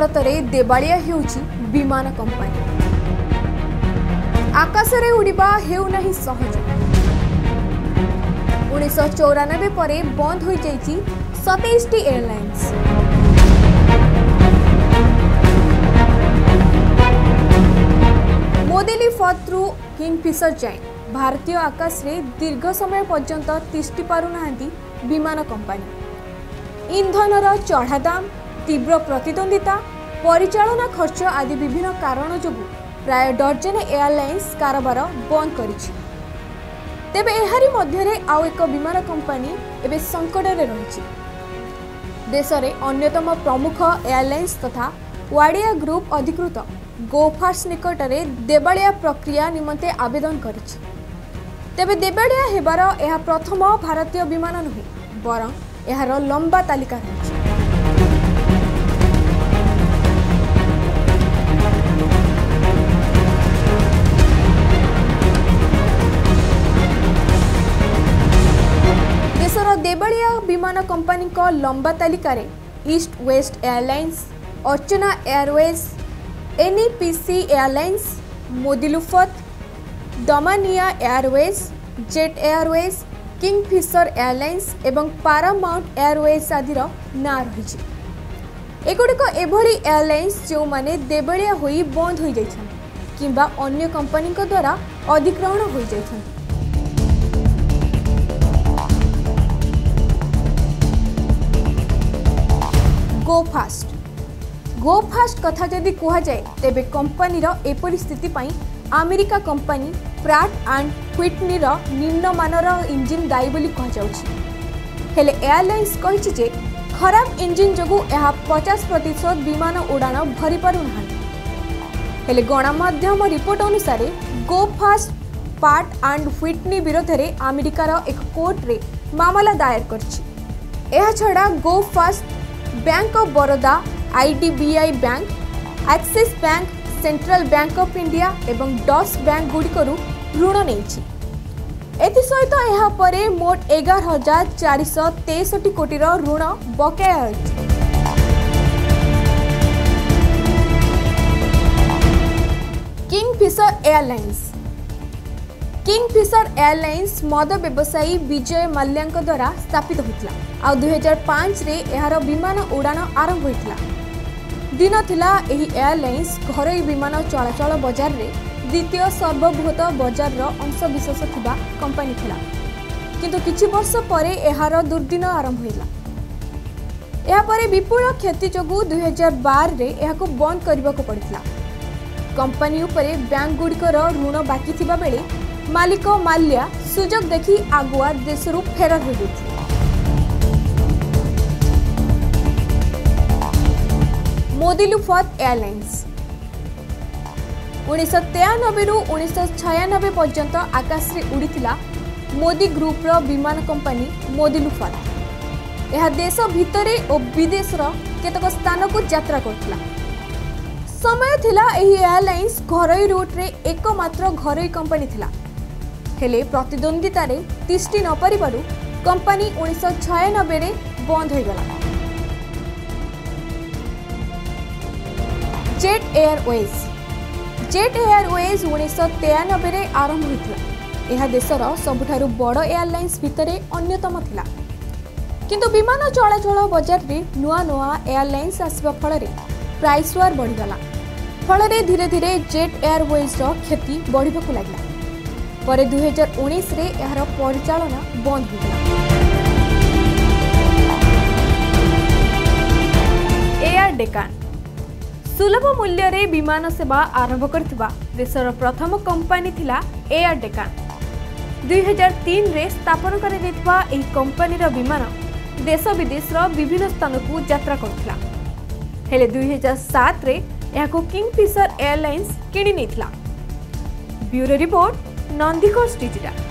ଭାରତରେ ଦେବାଳିଆ ହେଉଛି ବିମାନ କମ୍ପାନୀ ଆକାଶରେ ଉଡ଼ିବା ହେଉନାହିଁ ସହଜ ଉଣେଇଶହ ଚଉରାନବେ ପରେ ବନ୍ଦ ହୋଇଯାଇଛି ସତେଇଶଟି ଏୟାରଲାଇନ୍ସ ମୋଦେଲି ଫତ୍ରୁ କିଙ୍ଗଫିସର ଯାଏଁ ଭାରତୀୟ ଆକାଶରେ ଦୀର୍ଘ ସମୟ ପର୍ଯ୍ୟନ୍ତ ତିଷ୍ଠି ପାରୁନାହାନ୍ତି ବିମାନ କମ୍ପାନୀ ଇନ୍ଧନର ଚଢ଼ା ଦାମ তীব্র প্রতিদ্বন্দ্বিতা পরিচালনা খরচ আদি বিভিন্ন কারণ যোগুঁ প্রায় ডর্জনে এয়ারলাইন্স কারবার বন্ধ করেছে তেবে এহারি মধ্যে আউ এক বিমান কোম্পানি এবে সংকটরে রয়েছে দেশের অন্যতম প্রমুখ এয়ারলাইন্স তথা ওয়াডিয়া গ্রুপ অধিকৃত গোফার্স নিকটরে দেবাড়িয়া প্রক্রিয়া নিমন্তে আবেদন করেছে তেবে দেবাড়িয়া হেবার প্রথম ভারতীয় বিমান নুহে বরং এর লম্বা তালিকা রয়েছে ଏହାର ଦେବାଳିଆ ବିମାନ କମ୍ପାନୀଙ୍କ ଲମ୍ବା ତାଲିକାରେ East West Airlines Archana Airways NEPC Airlines ModiLuft Damania Airways Jet Airways Fisher Airlines ଏବଂ ପାରାମାଉଣ୍ଟ ଏୟାରୱେଜ୍ ଆଦିର ନାଁ ରହିଛି ଏଗୁଡ଼ିକ ଏଭଳି ଏୟାରଲାଇନ୍ସ ଯେଉଁମାନେ ଦେବାଳିଆ ହୋଇ ବନ୍ଦ ହୋଇଯାଇଛନ୍ତି କିମ୍ବା ଅନ୍ୟ କମ୍ପାନୀଙ୍କ ଦ୍ୱାରା ଅଧିଗ୍ରହଣ ହୋଇଯାଇଛନ୍ତି গো ফাষ্ট গো ফাষ্ট কথা যদি কুহযায় তেবে কোম্পানির এপরি স্থিতি আমেরিকা কোম্পানি প্রাট আন্ড হুইটনির নিম্নমানর ইঞ্জিন দায়ী বলে কুহযাচ্ছে হলে এয়ারলাইন্স কী যে ଖରାପ ଇଞ୍ଜିନ୍ ଯୋଗୁଁ ଏହା ପଚାଶ ପ୍ରତିଶତ ବିମାନ ଉଡ଼ାଣ ଭରିପାରୁନାହାନ୍ତି ହେଲେ ଗଣମାଧ୍ୟମ ରିପୋର୍ଟ ଅନୁସାରେ Go First Pratt and Whitney ବିରୋଧରେ ଆମେରିକାର ଏକ କୋର୍ଟରେ ମାମଲା ଦାୟର କରିଛି ଏହା ଛଡ଼ା Go First Bank of Baroda IDBI Bank Axis Bank Central Bank of India এবং ডস ব্যাঙ্কগুড়িকରୁ ଋଣ ନେଇଛି ଏଥିସହିତ ଏହାପରେ ମୋଟ ଏଗାର ହଜାର ଚାରିଶହ ତେଷଠି କୋଟିର ଋଣ ବକେୟା ରହିଛି କିଙ୍ଗଫିସର ଏୟାରଲାଇନ୍ସ কিংফিশর এয়ারলাইন্স মদ ব্যবসায়ী বিজয় মাল্যাঙ্ক দ্বারা স্থাপিত হয়েছিল আউ দুই হাজার পাঁচরে এর বিমান উড়াণ আরম্ভ হয়েছিল দিন লা এই এয়ারলাইন্স ঘরোই বিমান চলাচল বজারে দ্বিতীয় সর্ববৃহৎ বজারর অংশবিশেষ থাকা কোম্পানি লা কিন্তু কিছু বর্ষ পরে এর দুর্দিন আরম্ভ হয়েছিল ଏହାପରେ ବିପୁଳ କ୍ଷତି ଯୋଗୁଁ ଦୁଇହଜାର ବାରରେ ଏହାକୁ ବନ୍ଦ କରିବାକୁ ପଡ଼ିଥିଲା କମ୍ପାନୀ ଉପରେ ବ୍ୟାଙ୍କଗୁଡ଼ିକର ଋଣ ବାକି ଥିବାବେଳେ ମାଲିକ ମାଲ୍ୟା ସୁଯୋଗ ଦେଖି ଆଗୁଆ ଦେଶରୁ ଫେରାର ହେଉଛି ମୋଦିଲୁ ଫର୍ ଏୟାରଲାଇନ୍ସ ଉଣେଇଶହ ତେୟାନବେରୁ ଉଣେଇଶହ ଛୟାନବେ ପର୍ଯ୍ୟନ୍ତ ଆକାଶରେ ଉଡ଼ିଥିଲା ମୋଦି ଗ୍ରୁପ୍ର ବିମାନ କମ୍ପାନୀ ମୋଦିଲୁଫର୍ ଏହା ଦେଶ ଭିତରେ ଓ ବିଦେଶର କେତେକ ସ୍ଥାନକୁ ଯାତ୍ରା କରୁଥିଲା ସମୟ ଥିଲା ଏହି ଏୟାରଲାଇନ୍ସ ଘରୋଇ ରୁଟ୍ରେ ଏକମାତ୍ର ଘରୋଇ କମ୍ପାନୀ ଥିଲା ହେଲେ ପ୍ରତିଦ୍ୱନ୍ଦିତାରେ ତିଷ୍ଠି ନପାରିବାରୁ କମ୍ପାନୀ ଉଣେଇଶହ ଛୟାନବେରେ ବନ୍ଦ ହୋଇଗଲା ଜେଟ୍ ଏୟାରୱେଜ୍ ଜେଟ୍ ଏୟାରୱେଜ୍ ଉଣେଇଶହ ତେୟାନବେରେ ଆରମ୍ଭ ହୋଇଥିଲା ଏହା ଦେଶର ସବୁଠାରୁ ବଡ଼ ଏୟାରଲାଇନ୍ସ ଭିତରେ ଅନ୍ୟତମ ଥିଲା କିନ୍ତୁ ବିମାନ ଚଳାଚଳ ବଜାରରେ ନୂଆ ନୂଆ ଏୟାରଲାଇନ୍ସ ଆସିବା ଫଳରେ ପ୍ରାଇସ୍ ୱାର୍ ବଢ଼ିଗଲା ଫଳରେ ଧୀରେ ଧୀରେ ଜେଟ୍ ଏୟାରୱେଜ୍ର କ୍ଷତି ବଢ଼ିବାକୁ ଲାଗିଲା ପରେ ଦୁଇ ହଜାର ଉଣେଇଶରେ ଏହାର ପରିଚାଳନା ବନ୍ଦ ହୋଇଥିଲା ଏୟାର ଡେକାନ୍ ସୁଲଭ ମୂଲ୍ୟରେ ବିମାନ ସେବା ଆରମ୍ଭ କରିଥିବା ଦେଶର ପ୍ରଥମ କମ୍ପାନୀ ଥିଲା ଏୟାର ଡେକାନ୍ ଦୁଇହଜାର ତିନିରେ ସ୍ଥାପନ କରାଯାଇଥିବା ଏହି କମ୍ପାନୀର ବିମାନ ଦେଶ ବିଦେଶର ବିଭିନ୍ନ ସ୍ଥାନକୁ ଯାତ୍ରା କରୁଥିଲା ହେଲେ ଦୁଇହଜାର ସାତରେ ଏହାକୁ କିଙ୍ଗଫିସର ଏୟାରଲାଇନ୍ସ କିଣି ନେଇଥିଲା ବ୍ୟୁରୋ ରିପୋର୍ଟ নন্দীঘোষ ডিজিটাল